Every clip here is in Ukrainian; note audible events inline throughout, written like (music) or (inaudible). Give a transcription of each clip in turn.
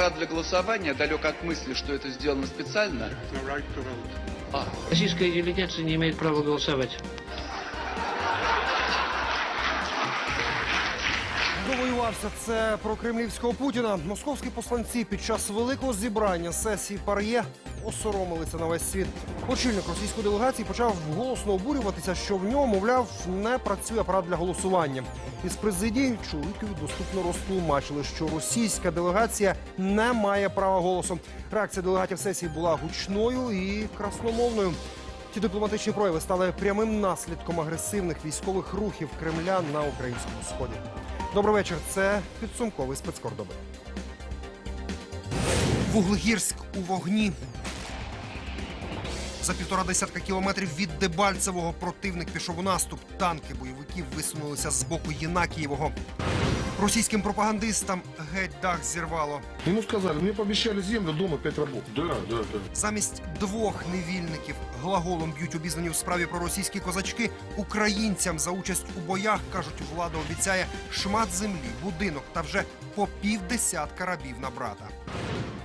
парад для голосования далек от мысли, что это сделано специально. А, Российская делегация не имеет права голосовать. Довоювався це про кремлівського Путіна. Московські посланці під час великого зібрання сесії Пар'є осоромилися на весь світ. Очільник російської делегації почав голосно обурюватися, що в ньому, мовляв, не працює апарат для голосування. Із президії чоловікові доступно розтлумачили, що російська делегація не має права голосу. Реакція делегатів сесії була гучною і красномовною. Ті дипломатичні прояви стали прямим наслідком агресивних військових рухів Кремля на українському сході. Добрий вечір. Це підсумковий спецкор доби. Вуглегірськ у вогні. За півтора десятка кілометрів від Дебальцевого противник пішов у наступ. Танки бойовиків висунулися з боку Єнакієвого. Російським пропагандистам геть дах зірвало. Ему сказали, мне пообещали землю, дома пять рабов. Да, да, да. Замість двох невільників глаголом б'ють обізнані в справі про російські козачки. Українцям за участь у боях кажуть, влада обіцяє шмат землі, будинок та вже по півдесятка рабів на брата.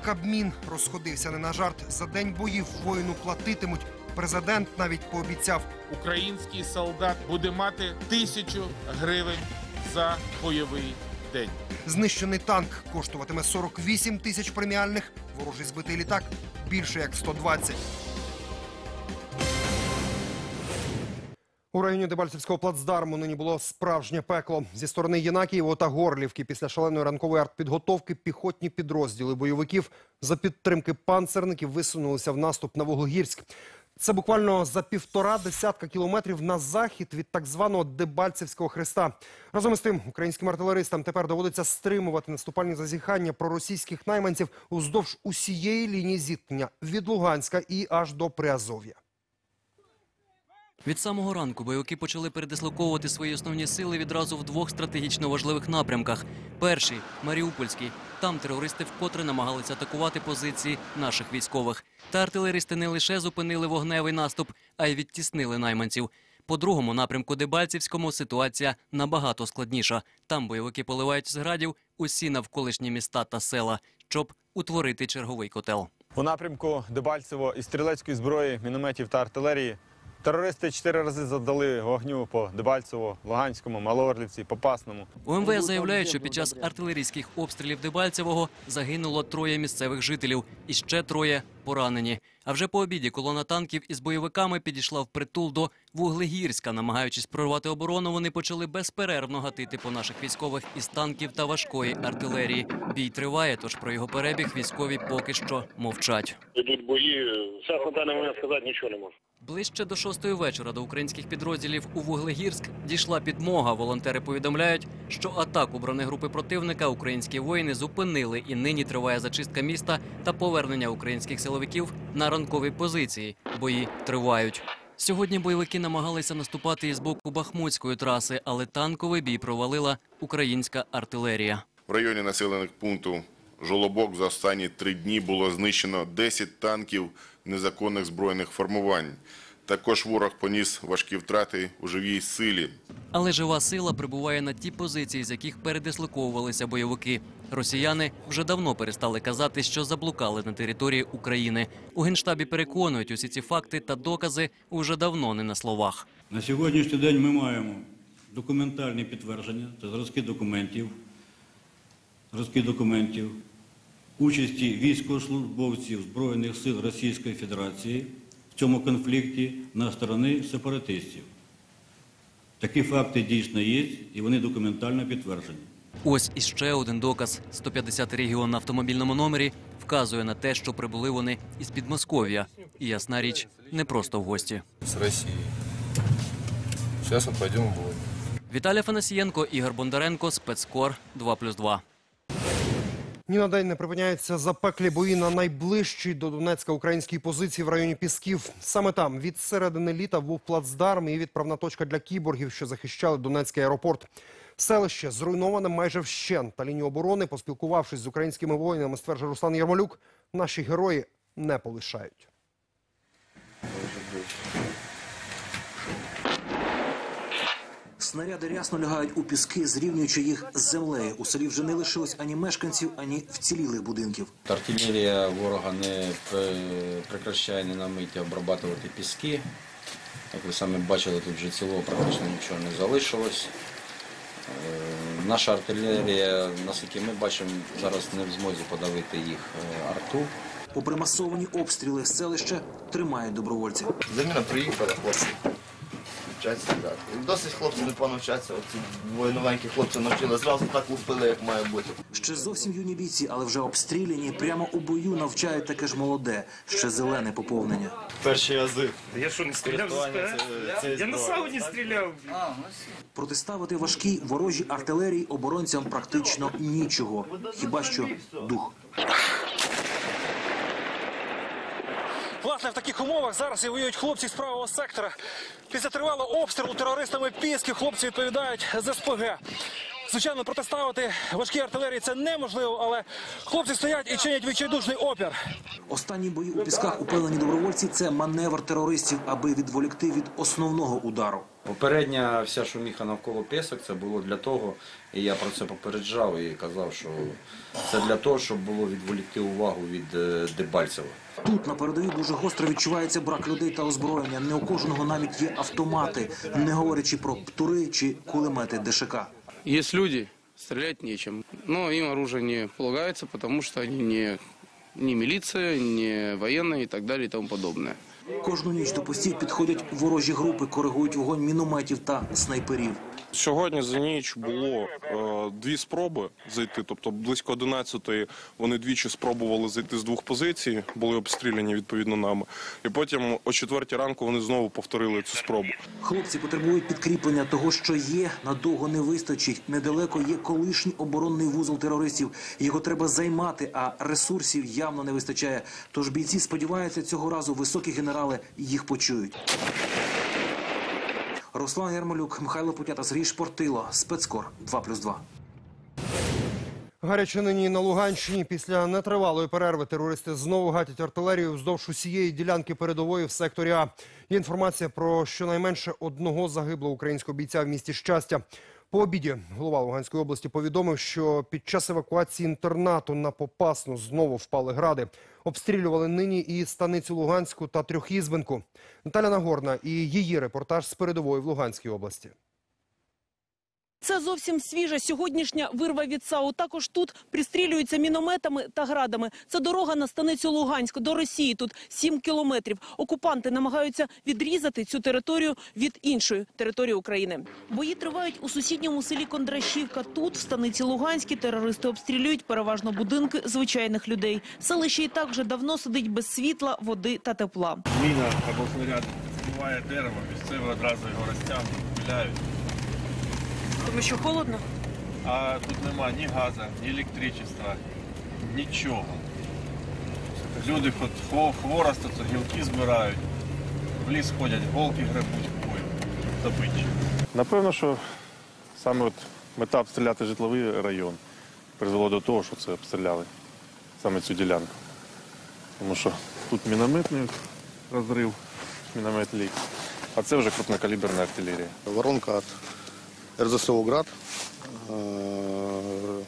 Кабмін розходився не на жарт. За день боїв воїну платитимуть. Президент навіть пообіцяв український солдат буде мати тисячу гривень за бойовий день. знищений танк коштуватиме 48 тисяч преміальних. Ворожий збитий літак більше як 120. У районі Дебальцевського плацдарму нині було справжнє пекло. Зі сторони Єнакієво та Горлівки після шаленої ранкової артпідготовки піхотні підрозділи бойовиків за підтримки панцерників висунулися в наступ на Вуглегірськ. Це буквально за півтора десятка кілометрів на захід від так званого Дебальцевського хреста. Разом із тим, українським артилеристам тепер доводиться стримувати наступальні зазіхання проросійських найманців уздовж усієї лінії зіткнення від Луганська і аж до Приазов'я. Від самого ранку бойовики почали передислоковувати свої основні сили відразу в двох стратегічно важливих напрямках. Перший Маріупольський. Там терористи вкотре намагалися атакувати позиції наших військових. Та артилеристи не лише зупинили вогневий наступ, а й відтіснили найманців. По другому напрямку Дебальцівському ситуація набагато складніша. Там бойовики поливають з градів усі навколишні міста та села, щоб утворити черговий котел. У напрямку Дебальцево із стрілецької зброї, мінометів та артилерії терористи чотири рази завдали вогню по Дебальцево, Луганському, Малоорлівці, Попасному. У МВС заявляють, що під час артилерійських обстрілів Дебальцевого загинуло троє місцевих жителів і ще троє поранені. А вже по обіді колона танків із бойовиками підійшла в притул до Вуглегірська. Намагаючись прорвати оборону, вони почали безперервно гатити по наших військових із танків та важкої артилерії. Бій триває, тож про його перебіг військові поки що мовчать. Йдуть бої. Зараз на даний момент сказати нічого не можу. Ближче до шостої вечора до українських підрозділів у Вуглегірськ дійшла підмога. Волонтери повідомляють, що атаку бронегрупи противника українські воїни зупинили, і нині триває зачистка міста та повернення українських силовиків на ранкові позиції. Бої тривають. Сьогодні бойовики намагалися наступати із боку Бахмутської траси, але танковий бій провалила українська артилерія. В районі населених пункту Жолобок за останні три дні було знищено 10 танків незаконних збройних формувань. Також ворог поніс важкі втрати у живій силі. Але жива сила прибуває на ті позиції, з яких передислоковувалися бойовики. Росіяни вже давно перестали казати, що заблукали на території України. У генштабі переконують, усі ці факти та докази уже давно не на словах. На сьогоднішній день ми маємо документальні підтвердження, це зразки документів, зразки документів участі військовослужбовців Збройних сил Російської Федерації в цьому конфлікті на сторони сепаратистів. Такі факти дійсно є, і вони документально підтверджені. Ось іще один доказ. 150 регіон на автомобільному номері вказує на те, що прибули вони із Підмосков'я. І ясна річ, не просто в гості. С России. Сейчас мы пойдем в бой. Віталій Фанасієнко, Ігор Бондаренко, спецкор 2+,2. Ні на день не припиняються запеклі бої на найближчій до Донецька українській позиції в районі Пісків. Саме там від середини літа був плацдарм і відправна точка для кіборгів, що захищали Донецький аеропорт. Селище зруйноване майже вщент. Та лінію оборони, поспілкувавшись з українськими воїнами, стверджує Руслан Ярмолюк, наші герої не полишають. Снаряди рясно лягають у піски, зрівнюючи їх з землею. У селі вже не лишилось ані мешканців, ані вцілілих будинків. Артилерія ворога не прекращає ні на мить обрабатувати піски. Як ви самі бачили, тут вже цілого практично нічого не залишилось. Е, Наша артилерія, наскільки ми бачимо, зараз не в змозі подавити їх е, арту. Попри масовані обстріли, селище тримають добровольців. Заміна приїхала, хлопці. Вчаться так. Досить хлопці не понавчаться. Оці двоє новеньких хлопців навчили. Зразу так лупили, як має бути. Ще зовсім юні бійці, але вже обстріляні. Прямо у бою навчають таке ж молоде, ще зелене поповнення. Перші ази. Я що не стріляв з СП? Я на сауні стріляв. Протиставити важкій ворожій артилерії оборонцям практично нічого, хіба що дух. Власне, в таких умовах зараз і воюють хлопці з правого сектора. Після тривалого обстрілу терористами Піски хлопці відповідають з СПГ. Звичайно, протиставити важкій артилерії це неможливо, але хлопці стоять і чинять відчайдушний опір. Останні бої у пісках упевнені добровольці це маневр терористів, аби відволікти від основного удару. Попередня вся шуміха навколо пісок це було для того, і я про це попереджав і казав, що це для того, щоб було відволікти увагу від е, Дебальцева. Тут на передовій дуже гостро відчувається брак людей та озброєння. Не у кожного навіть є автомати, не говорячи про птури чи кулемети ДШК. Есть люди, стрелять нечем. Но им оружие не полагается, потому что они не, не милиция, не военные и так далее и тому подобное. Кожну ніч до постів підходять ворожі групи, коригують вогонь мінометів та снайперів. Сьогодні за ніч було е, дві спроби зайти, тобто близько 11-ї вони двічі спробували зайти з двох позицій, були обстріляні відповідно нами. І потім о 4 ранку вони знову повторили цю спробу. Хлопці потребують підкріплення того, що є, надовго не вистачить. Недалеко є колишній оборонний вузол терористів. Його треба займати, а ресурсів явно не вистачає. Тож бійці сподіваються, цього разу високі генерали їх почують. Руслан Ярмолюк, Михайло Путята, Сергій Шпортило, Спецкор 2+,2. Гаряче нині на Луганщині після нетривалої перерви терористи знову гатять артилерію вздовж усієї ділянки передової в секторі А. Є інформація про щонайменше одного загиблого українського бійця в місті Щастя. По обіді голова Луганської області повідомив, що під час евакуації інтернату на Попасну знову впали гради. Обстрілювали нині і станицю Луганську та Трьохізбинку. Наталя Нагорна і її репортаж з передової в Луганській області. Це зовсім свіжа сьогоднішня вирва від САУ. Також тут пристрілюються мінометами та градами. Це дорога на станицю Луганськ до Росії. Тут 7 кілометрів. Окупанти намагаються відрізати цю територію від іншої території України. Бої тривають у сусідньому селі Кондрашівка. Тут, в станиці Луганській, терористи обстрілюють переважно будинки звичайних людей. Селище і так вже давно сидить без світла, води та тепла. Міна або снаряд збиває дерево, місцеві одразу його розтягнуть, пиляють. Тому що холодно. А тут нема ні газу, ні електричества, нічого. Люди хворост, гілки збирають, в ліс ходять, голки гребуть, добичі. Напевно, що саме от мета обстріляти житловий район призвело до того, що це обстріляли саме цю ділянку. Тому що тут мінометний розрив, міномет ліг, а це вже крупнокаліберна артилерія. Воронка от РЗСО «Град». Э,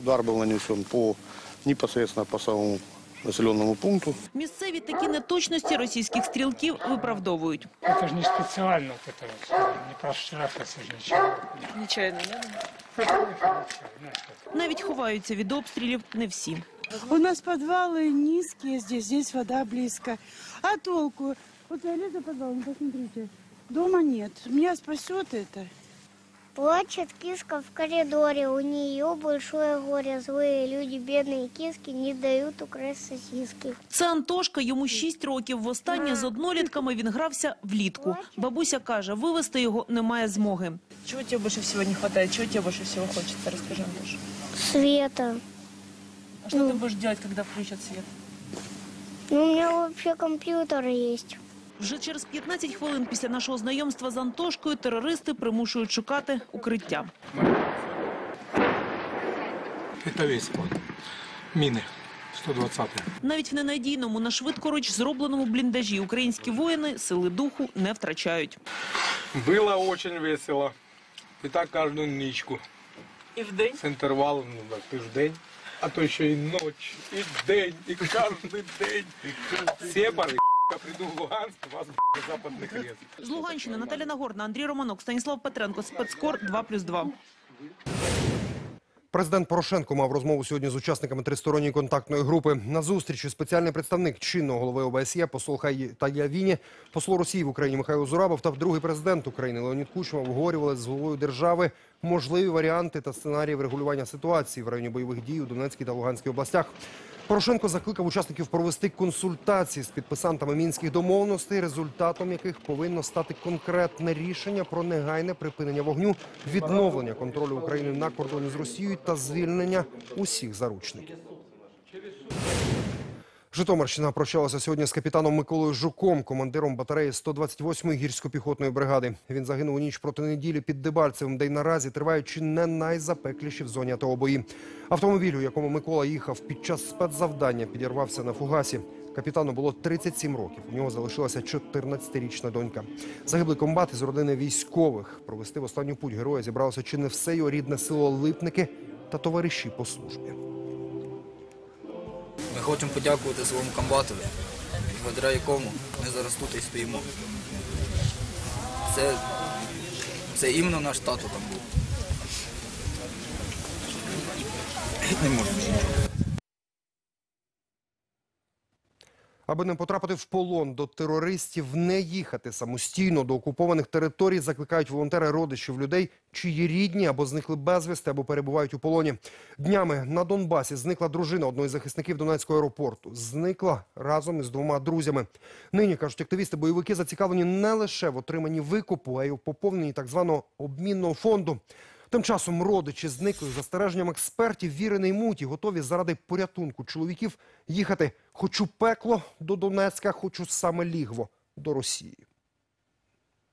Удар был нанесен по, непосредственно по самому населенному пункту. Місцеві такі неточності російських стрілків виправдовують. Это же не специально, вот это вот, не проштрафиться же ничего. Нечайно, Навіть ховаються від обстрілів не всі. У нас подвалы низкие здесь, здесь вода близко. А толку? Вот я лезу в подвал, ну, посмотрите, дома нет. Меня спасет это? Плачет киска в коридоре, у нее большое горе. Злые люди, бедные киски, не дают украсть сосиски. Це Антошка, йому 6 років. Востаннє з однолітками він грався влітку. Бабуся каже, вивезти його немає змоги. Чего тебе больше всего не хватает? Чего тебе больше всего хочется? Расскажи, Антош. Света. А что ты будешь делать, когда включат свет? Ну, у меня вообще компьютер есть. Вже через 15 хвилин після нашого знайомства з Антошкою терористи примушують шукати укриття. Это весь план. Мины. 120 Навіть в ненадійному на швидкоруч зробленому бліндажі українські воїни сили духу не втрачають. Было очень весело. І так кожну нічку. І в день? З інтервалом, ну так, тиждень, а то ще й ніч, і день, і кожен день. Сепари, приду в Луганськ, у вас западний крест. З Луганщини Наталя Нагорна, Андрій Романок, Станіслав Петренко, спецкор 2+,2. Президент Порошенко мав розмову сьогодні з учасниками тристоронньої контактної групи. На зустрічі спеціальний представник чинного голови ОБСЄ, посол Хай Таявіні, посол Росії в Україні Михайло Зурабов та другий президент України Леонід Кучма обговорювали з головою держави можливі варіанти та сценарії врегулювання ситуації в районі бойових дій у Донецькій та Луганській областях. Порошенко закликав учасників провести консультації з підписантами мінських домовленостей, результатом яких повинно стати конкретне рішення про негайне припинення вогню, відновлення контролю України на кордоні з Росією та звільнення усіх заручників. Житомирщина прощалася сьогодні з капітаном Миколою Жуком, командиром батареї 128-ї гірсько-піхотної бригади. Він загинув у ніч проти неділі під Дебальцевим, де й наразі тривають чи не найзапекліші в зоні АТО бої. Автомобіль, у якому Микола їхав під час спецзавдання, підірвався на фугасі. Капітану було 37 років. У нього залишилася 14-річна донька. Загиблий комбат із родини військових. Провести в останню путь героя зібралося чи не все його рідне село Липники та товариші по службі. Ми хочемо подякувати своєму комбатові, благодаря якому ми зараз тут і стоїмо. Це, це іменно наш тато там був. Не можу. Аби не потрапити в полон до терористів, не їхати самостійно до окупованих територій, закликають волонтери родичів людей, чиї рідні або зникли безвісти, або перебувають у полоні. Днями на Донбасі зникла дружина одного із захисників Донецького аеропорту. Зникла разом із двома друзями. Нині, кажуть активісти, бойовики зацікавлені не лише в отриманні викупу, а й у поповненні так званого обмінного фонду. Тим часом родичі зниклих за застереженням експертів вірений муті готові заради порятунку чоловіків їхати хоч у пекло до Донецька, хоч у саме лігво до Росії.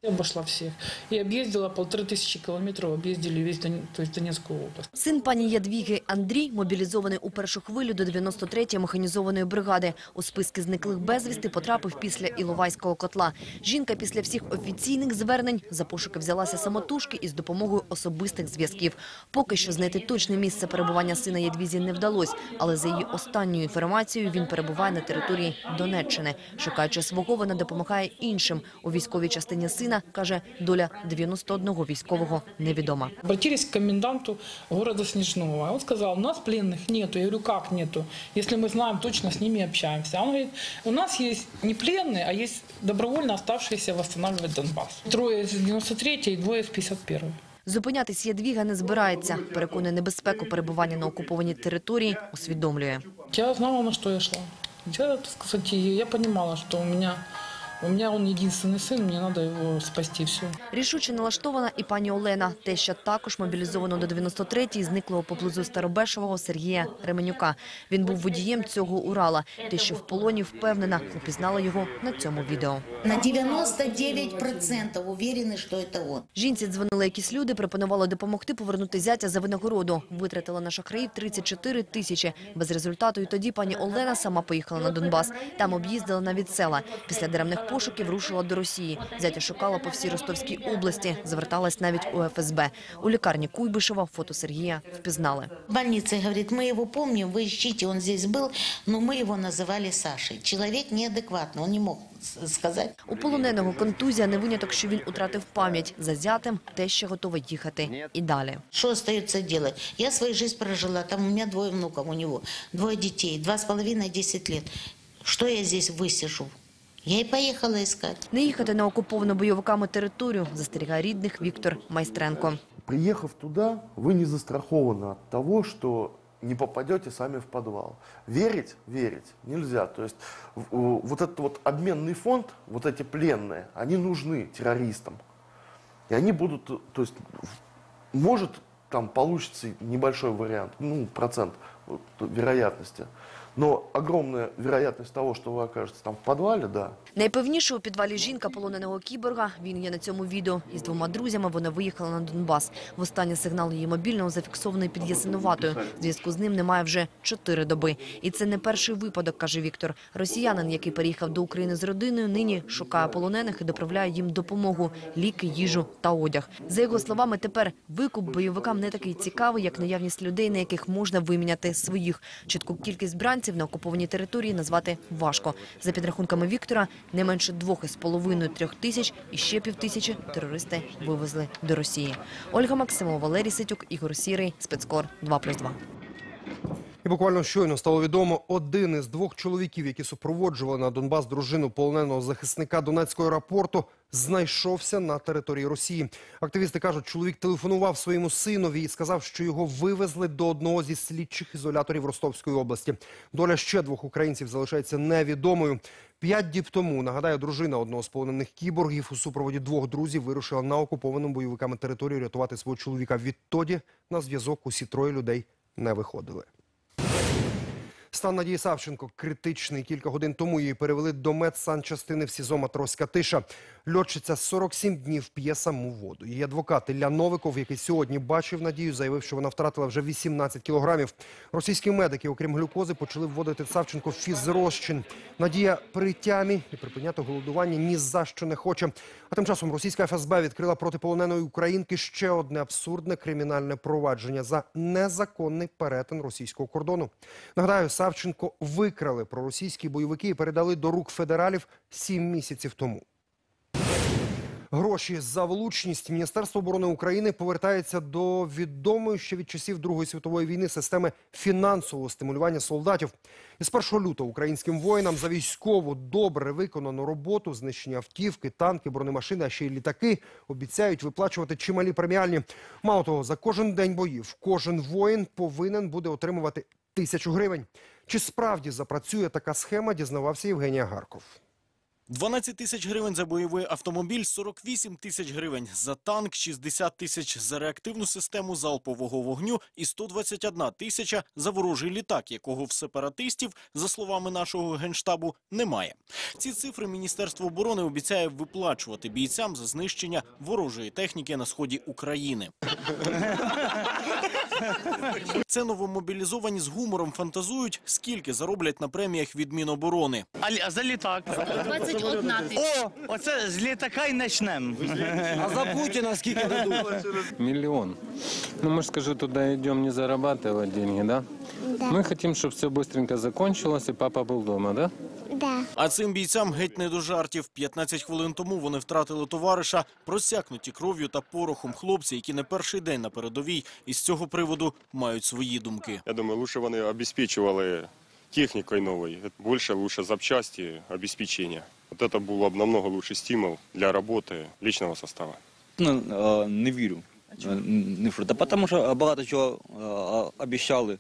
Я обошла всех. И объездила полторы тысячи километров, объездили весь Дон- то есть Донецкую область. Син пані Ядвіги Андрій мобілізований у першу хвилю до 93-ї механізованої бригади. У списки зниклих безвісти потрапив після Іловайського котла. Жінка після всіх офіційних звернень за пошуки взялася самотужки із допомогою особистих зв'язків. Поки що знайти точне місце перебування сина Ядвізі не вдалося, але за її останньою інформацією він перебуває на території Донеччини. Шукаючи свого, вона допомагає іншим. У військовій частині сина, каже, доля 91 військового невідома. Обратились к коменданту города Снежного. Он сказал, у нас пленных нету. Я говорю, как нету? Если мы знаем, точно с ними общаемся. Он говорит, у нас есть не пленные, а есть добровольно оставшиеся восстанавливать Донбасс. Трое из 93 и двое из 51 Зупинятись Ядвіга не збирається. Переконує небезпеку перебування на окупованій території, усвідомлює. Я знала, на что я шла. Я, так сказать, и я понимала, что у меня, у меня он единственный сын, мне надо его спасти, все. Рішуче налаштована і пані Олена. Теща також мобілізовано до 93-ї зниклого поблизу Старобешового Сергія Ременюка. Він був водієм цього Урала. Те, що в полоні впевнена, упізнала його на цьому відео. На 99% уверены, что это он. Жінці дзвонили якісь люди, пропонували допомогти повернути зятя за винагороду. Витратила на шахраїв 34 тисячі. Без результату і тоді пані Олена сама поїхала на Донбас. Там об'їздила навіть села. Після даремних пошуків рушила до Росії. Зятя шукала по всій Ростовській області. Зверталась навіть у ФСБ. У лікарні Куйбишева фото Сергія впізнали. В больнице говорит, мы его помним, вы ищите, он здесь был, но мы его называли Сашей. Человек неадекватный, он не мог с- сказать. У полоненого контузія не виняток, що він втратив пам'ять. За зятем те, що готовий їхати. І далі. Что остается делать? Я свою жизнь прожила, там у меня двое внуков, у него двое детей, два с половиной, десять лет. Что я здесь высижу? Я и поехала искать. Не їхати на окуповану бойовиками територію, застерігає рідних Віктор Майстренко. Приехав туда, вы не застрахованы от того, что не попадете сами в подвал. Верить? Верить нельзя. То есть в- у- вот этот вот обменный фонд, вот эти пленные, они нужны террористам. И они будут, э, то есть, в- может там получится небольшой вариант, ну, процент вот, вероятности. Но огромная вероятность того, что вы окажетесь там в подвале, да, Найпевніше у підвалі жінка полоненого кіборга. Він є на цьому відео. Із двома друзями вона виїхала на Донбас. Востаннє сигнал її мобільного зафіксований під Ясиноватою. Зв'язку з ним немає вже чотири доби. І це не перший випадок, каже Віктор. Росіянин, який переїхав до України з родиною, нині шукає полонених і доправляє їм допомогу – ліки, їжу та одяг. За його словами, тепер викуп бойовикам не такий цікавий, як наявність людей, на яких можна виміняти своїх. Чітку кількість бранців на окупованій території назвати важко. За підрахунками Віктора, не менше двох із половиною трьох тисяч і ще півтисячі терористи вивезли до Росії. Ольга Максимова, Валерій Ситюк, Ігор Сірий, Спецкор 2+,2. І буквально щойно стало відомо, один із двох чоловіків, які супроводжували на Донбас дружину полоненого захисника Донецького аеропорту, знайшовся на території Росії. Активісти кажуть, чоловік телефонував своєму синові і сказав, що його вивезли до одного зі слідчих ізоляторів Ростовської області. Доля ще двох українців залишається невідомою. П'ять діб тому, нагадаю, дружина одного з полонених кіборгів у супроводі двох друзів вирушила на окуповану бойовиками територію рятувати свого чоловіка. Відтоді на зв'язок усі троє людей не виходили. Стан Надії Савченко критичний. Кілька годин тому її перевели до медсанчастини в СІЗО Матроська тиша. Льотчиця 47 днів п'є саму воду. Її адвокат Ілля Новиков, який сьогодні бачив Надію, заявив, що вона втратила вже 18 кілограмів. Російські медики, окрім глюкози, почали вводити Савченко фізрозчин. Надія при тямі і припиняти голодування ні за що не хоче. А тим часом російська ФСБ відкрила проти полоненої українки ще одне абсурдне кримінальне провадження за незаконний перетин російського кордону. Нагадаю, Савченко викрали проросійські бойовики і передали до рук федералів сім місяців тому. Гроші за влучність Міністерство оборони України повертається до відомої ще від часів Другої світової війни системи фінансового стимулювання солдатів. Із 1 лютого українським воїнам за військову добре виконану роботу, знищення автівки, танки, бронемашини, а ще й літаки обіцяють виплачувати чималі преміальні. Мало того, за кожен день боїв кожен воїн повинен буде отримувати тисячу гривень. Чи справді запрацює така схема? Дізнавався Євгеній Агарков. 12 тисяч гривень за бойовий автомобіль, 48 тисяч гривень за танк, 60 тисяч за реактивну систему залпового вогню і 121 тисяча за ворожий літак, якого в сепаратистів, за словами нашого генштабу, немає. Ці цифри Міністерство оборони обіцяє виплачувати бійцям за знищення ворожої техніки на сході України. (laughs) Це новомобілізовані з гумором фантазують, скільки зароблять на преміях від Міноборони. А за літак? 21 О, оце з літака й почнемо. А за Путіна скільки дадуть? Миллион. Ну, мы же, скажу, туда идем не зарабатывать деньги, да? Мы хотим, чтобы все быстренько закончилось, и папа был дома, да? Да. А цим бійцям геть не до жартів. 15 хвилин тому вони втратили товариша, просякнуті кров'ю та порохом хлопці, які не перший день на передовій, і з цього приводу мають свої думки. Я думаю, лучше вони обеспечивали техникой новой. Больше, лучше запчасти, обеспечения. Вот это было бы намного лучший стимул для работы личного состава. Ну, е, не вірю. Е, Не в що. Та тому що багато чого е, обіцяли,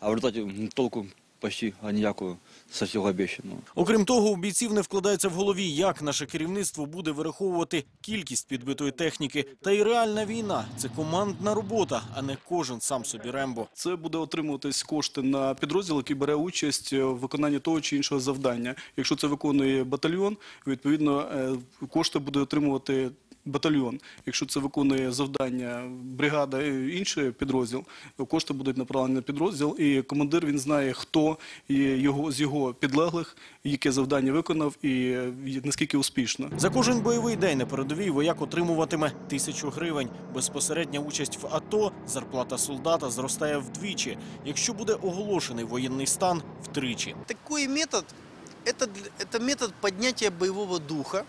а в результаті толку почти ніякого з всього обіцяного. Окрім того, у бійців не вкладається в голові, як наше керівництво буде вираховувати кількість підбитої техніки. Та й реальна війна це командна робота, а не кожен сам собі рембо. Це буде отримуватись кошти на підрозділ, який бере участь в виконанні того чи іншого завдання. Якщо це виконує батальйон, відповідно е, кошти буде отримувати. Батальйон, якщо це виконує завдання бригада і інший підрозділ, кошти будуть направлені на підрозділ, і командир він знає, хто його з його підлеглих, яке завдання виконав і е, наскільки успішно. За кожен бойовий день на передовій вояк отримуватиме тисячу гривень. Безпосередня участь в АТО, зарплата солдата зростає вдвічі. Якщо буде оголошений воєнний стан – втричі. Такой метод это, это метод поднятия боевого духа.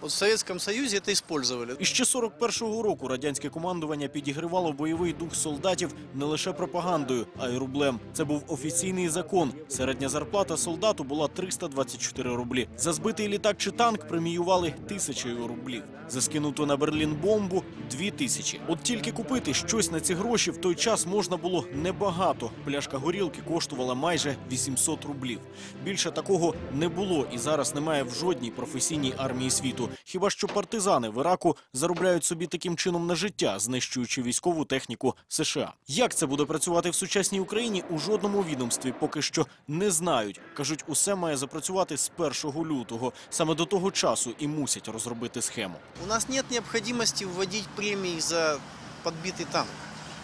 Вот в Советском Союзе это использовали. І ще 41-го року радянське командування підігривало бойовий дух солдатів не лише пропагандою, а й рублем. Це був офіційний закон. Середня зарплата солдату була 324 рублі. За збитий літак чи танк преміювали тисячею рублів. За скинуту на Берлін бомбу дві тисячі. От тільки купити щось на ці гроші в той час можна було небагато. Пляшка горілки коштувала майже 800 рублів. Більше такого не було і зараз немає в жодній професійній армії світу. Хіба що партизани в Іраку заробляють собі таким чином на життя, знищуючи військову техніку США. Як це буде працювати в сучасній Україні? У жодному відомстві поки що не знають. кажуть, усе має запрацювати з 1 лютого. Саме до того часу і мусять розробити схему. У нас нет необходимости вводить премии за подбитый танк.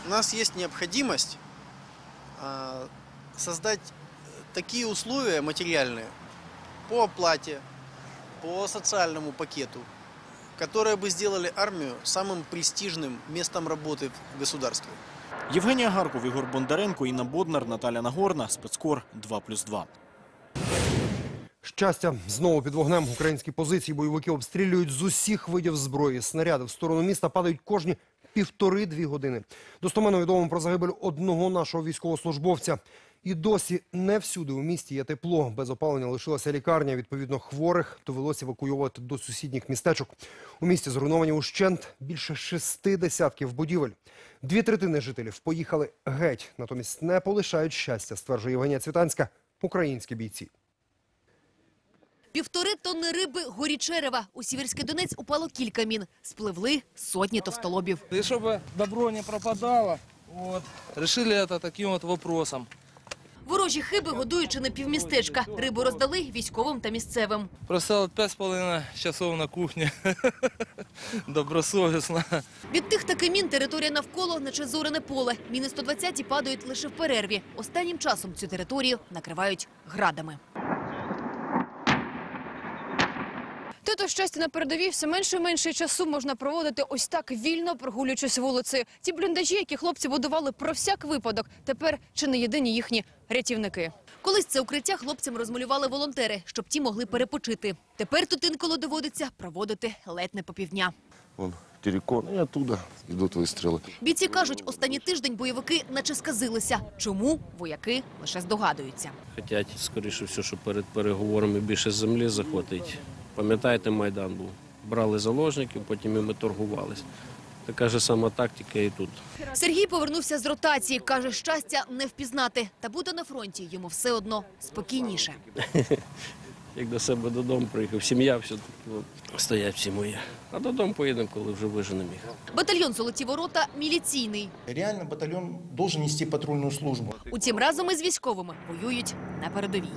У нас есть необходимость а, создать такие условия материальные по оплате, по социальному пакету, которые бы сделали армию самым престижным местом работы в государстве. Євгенія Гарков, Ігор Бондаренко, Інна Боднар, Наталя Нагорна, спецкор 2+,2. Щастя, знову під вогнем українські позиції бойовики обстрілюють з усіх видів зброї. Снаряди в сторону міста падають кожні півтори-дві години. Достоменно відомо про загибель одного нашого військовослужбовця. І досі не всюди у місті є тепло. Без опалення лишилася лікарня. Відповідно, хворих довелося евакуювати до сусідніх містечок. У місті зруйновані ущент більше шести десятків будівель. Дві третини жителів поїхали геть. Натомість не полишають щастя, стверджує Євгенія Цвітанська, українські бійці. Півтори тонни риби горічерева. У Сіверський Донець упало кілька мін. Спливли сотні товстолобів. Чтобы добро не пропадало, вот, решили это таким вот вопросом. Ворожі хиби годуючи на півмістечка. Рибу роздали військовим та місцевим. Просила вот пять с половиной часов на кухні. (laughs) Добросовестно. Від тих таки мін територія навколо наче зорене поле. Міни 120 падають лише в перерві. Останнім часом цю територію накривають градами. Тето щастя на передовій все менше і менше часу можна проводити ось так вільно прогулюючись вулицею. Ті бліндажі, які хлопці будували про всяк випадок, тепер чи не єдині їхні рятівники. Колись це укриття хлопцям розмалювали волонтери, щоб ті могли перепочити. Тепер тут інколи доводиться проводити ледь не по півдня. Вон террикон, и оттуда идут выстрелы. Бійці кажуть, останній тиждень бойовики наче сказилися. Чому вояки лише здогадуються. Хотять, скоріше все, що перед переговорами більше землі захватить. Пам'ятаєте, Майдан був. Брали заложників, потім і ми торгувалися. Така ж сама тактика і тут. Сергій повернувся з ротації. Каже, щастя не впізнати. Та буде на фронті йому все одно спокійніше. (laughs) Як до себе додому приїхав, сім'я все-таки от, стоять всі мої. А додому поїдемо, коли вже виженемо їх. Батальйон «Золоті ворота» міліційний. Реально батальон должен нести патрульную службу. Утім, разом із військовими воюють на передовій.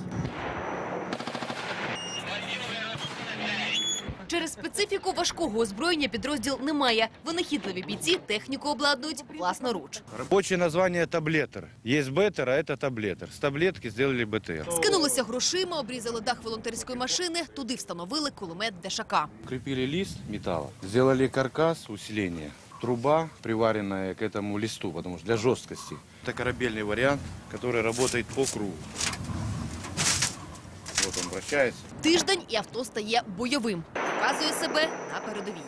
Через специфіку важкого озброєння підрозділ не має. Винахідливі бійці техніку обладнують власноруч. Рабочее название таблетер. Есть бетер, а это таблетер. С таблетки сделали БТР. Скинулися грошима, обрізали дах волонтерської машини, туди встановили кулемет Дешака. Крепили лист металла. Сделали каркас усиления. Труба, приваренная к этому листу, потому что для жесткости. Это корабельный вариант, который работает по кругу. Вот он вращается. Тиждень і авто стає бойовим. Показує себе на передовій.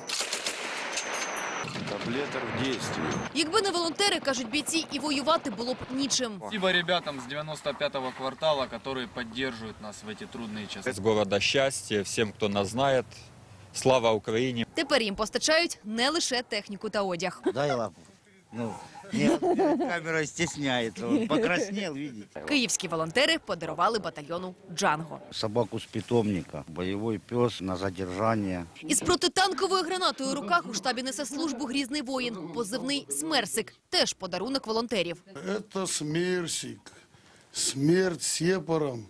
Таблетер в действии. Якби не волонтери, кажуть бійці, і воювати було б нічим. Спасибо ребятам с 95-го квартала, которые поддерживают нас в эти трудные часы. С города счастья, всем, кто нас знает. Слава Украине! Тепер їм постачають не лише техніку та одяг. Дай лапу. Ну, нет, камера стесняется. Он покраснел, видите. Київські волонтери подарували батальйону Джанго. Собаку с питомника, боевой пес на задержание. Із протитанковою гранатою у руках у штабі несе службу грізний воїн, позивний Смерсик. Теж подарунок волонтерів. Это Смерсик. Смерть сепаром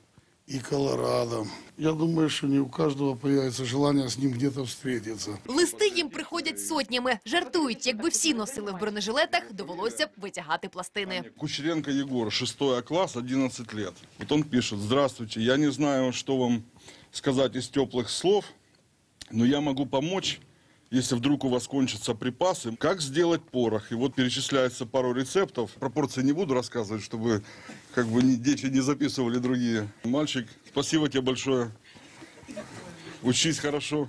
и Колорадо. Я думаю, что не у каждого появится желание с ним где-то встретиться. Листи їм приходять сотнями. Жартують, якби всі носили в бронежилетах, довелося б витягати пластини. Кучеренко Егор, 6 класс, 11 лет. Вот он пишет, здравствуйте, я не знаю, что вам сказать из теплых слов, но я могу помочь, если вдруг у вас кончатся припасы, как сделать порох. И вот перечисляется пару рецептов. Пропорции не буду рассказывать, чтобы как бы ни- дети не записывали другие. Мальчик, спасибо тебе большое. Учись хорошо,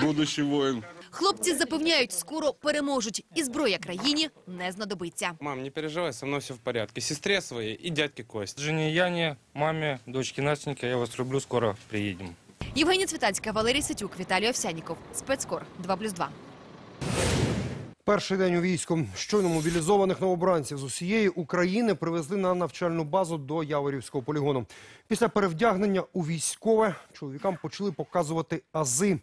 будущий воин. Хлопці запевняють, скоро переможуть, і зброя країні не знадобиться. Мам, не переживай, со мной все в порядке. Сестре своей и дядьке Кость. Жене Яне, маме, дочке Настеньке, я вас люблю, скоро приедем. Євгенія Цвітанська, Валерій Сетюк, Віталій Овсяніков. Спецкор 2+,2. Перший день у війську. Щойно мобілізованих новобранців з усієї України привезли на навчальну базу до Яворівського полігону. Після перевдягнення у військове чоловікам почали показувати ази.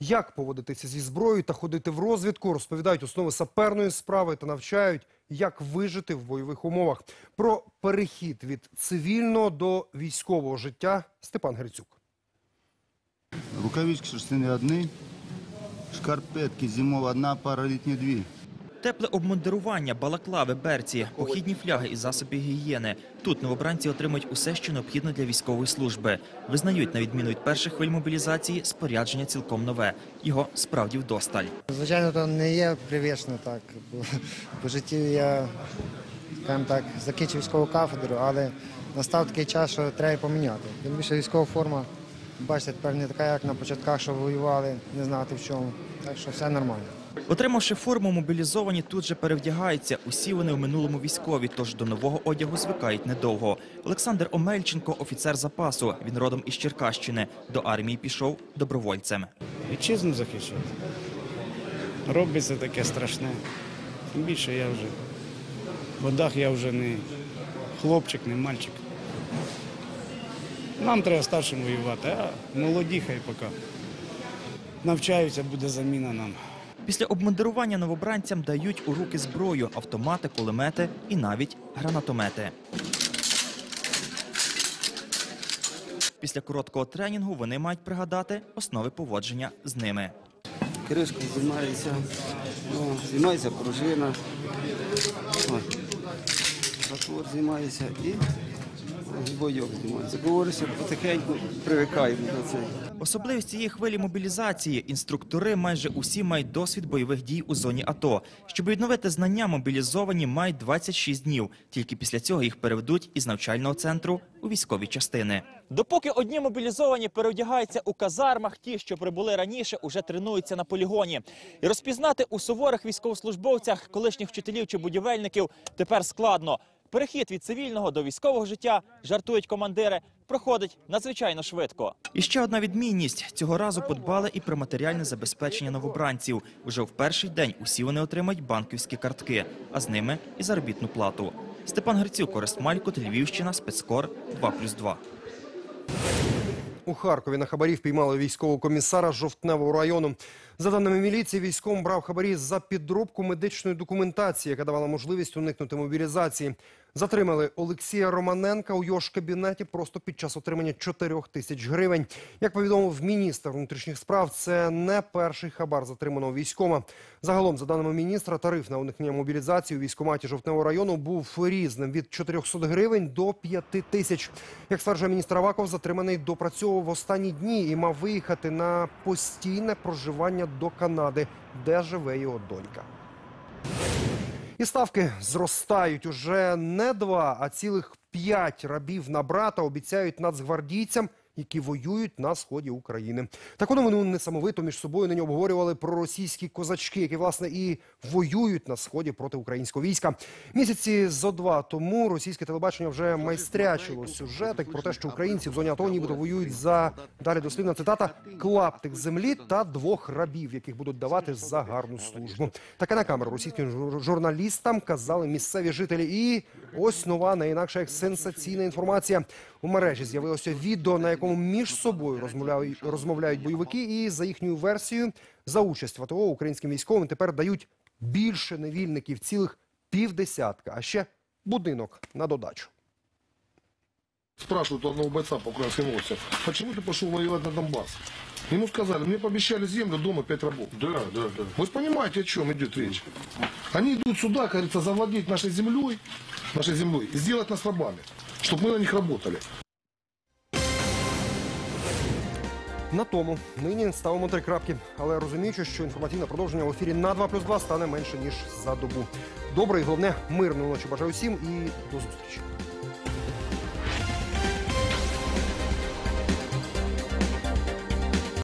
Як поводитися зі зброєю та ходити в розвідку, розповідають основи саперної справи та навчають, як вижити в бойових умовах. Про перехід від цивільного до військового життя Степан Грицюк. Рукавички шерстяні одні, шкарпетки зимова одна, пара літні дві. Тепле обмундирування, балаклави, берці, похідні фляги і засоби гігієни. Тут новобранці отримують усе, що необхідно для військової служби. Визнають, на відміну від перших хвиль мобілізації, спорядження цілком нове. Його справді вдосталь. Звичайно, то не є привично так. Бо по житті я, скажімо так, закінчив військову кафедру, але настав такий час, що треба поміняти. Тим більше військова форма, бачите, тепер не така, як на початках, що воювали, не знати в чому. Так що все нормально. Отримавши форму, мобілізовані тут же перевдягаються. Усі вони в минулому військові, тож до нового одягу звикають недовго. Олександр Омельченко – офіцер запасу. Він родом із Черкащини. До армії пішов добровольцем. Вітчизну захищати. Робиться таке страшне. Тим більше я вже в водах я вже не хлопчик, не мальчик. Нам треба старшим воювати, а молоді хай поки. Навчаються, буде заміна нам. Після обмундирування новобранцям дають у руки зброю, автомати, кулемети і навіть гранатомети. Після короткого тренінгу вони мають пригадати основи поводження з ними. Кришка знімається, знімається пружина, затвор знімається і бойок знімається. Потихеньку привикаємо до цього. Особливість цієї хвилі мобілізації інструктори майже усі мають досвід бойових дій у зоні АТО. Щоб відновити знання, мобілізовані мають 26 днів. Тільки після цього їх переведуть із навчального центру у військові частини. Допоки одні мобілізовані переодягаються у казармах, ті, що прибули раніше, уже тренуються на полігоні. І розпізнати у суворих військовослужбовцях колишніх вчителів чи будівельників тепер складно. Перехід від цивільного до військового життя, жартують командири, проходить надзвичайно швидко. І ще одна відмінність: цього разу подбали і про матеріальне забезпечення новобранців. Уже в перший день усі вони отримають банківські картки, а з ними і заробітну плату. Степан Грицюк, Орест Малькут, Львівщина, спецкор 2+,2. У Харкові на хабарів піймали військового комісара Жовтневого району. За даними міліції, військовим брав хабарі за підробку медичної документації, яка давала можливість уникнути мобілізації. Затримали Олексія Романенка у його ж кабінеті просто під час отримання 4 тисяч гривень. Як повідомив міністр внутрішніх справ, це не перший хабар затриманого військома. Загалом, за даними міністра, тариф на уникнення мобілізації у військкоматі Жовтневого району був різним від 400 гривень до 5 тисяч. Як стверджує міністр Аваков, затриманий допрацьовував останні дні і мав виїхати на постійне проживання до Канади, де живе його донька. І ставки зростають уже не два, а цілих п'ять рабів на брата обіцяють нацгвардійцям, які воюють на сході України. Таку новину несамовито між собою нині обговорювали проросійські козачки, які власне і воюють на сході проти українського війська. Місяці зо два тому російське телебачення вже майстрячило сюжетик про те, що українці в зоні АТО нібито воюють за далі дослівна цитата клаптик землі та двох рабів, яких будуть давати за гарну службу. Таке на камеру російським жур- журналістам казали місцеві жителі. І ось нова, не інакше як сенсаційна інформація. У мережі з'явилося відео, на якому між собою розмовляють, розмовляють бойовики, і за їхньою версією, за участь в АТО українським військовим тепер дають більше невільників, цілих півдесятка, а ще будинок на додачу. Спрашивают одного бойца по украинской новости, почему ты пошел воевать на Донбасс? Ему сказали, мне пообещали землю, дома пять рабов. Да, да, да. Вы понимаете, о чем идет речь? Они идут сюда, как говорится, завладеть нашей землей, нашей землей и сделать нас рабами, чтобы мы на них работали. На тому нині ставимо три крапки, але розуміючи, що інформаційне продовження в ефірі на 2 плюс 2 стане менше ніж за добу. Доброї, головне, мирної ночі бажаю всім і до зустрічі.